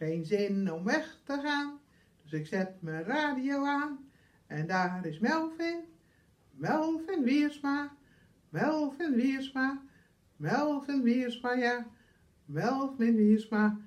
geen zin om weg te gaan. Dus ik zet mijn radio aan en daar is Melvin, Melvin Wiersma, Melvin Wiersma, Melvin Wiersma, ja, Melvin Wiersma.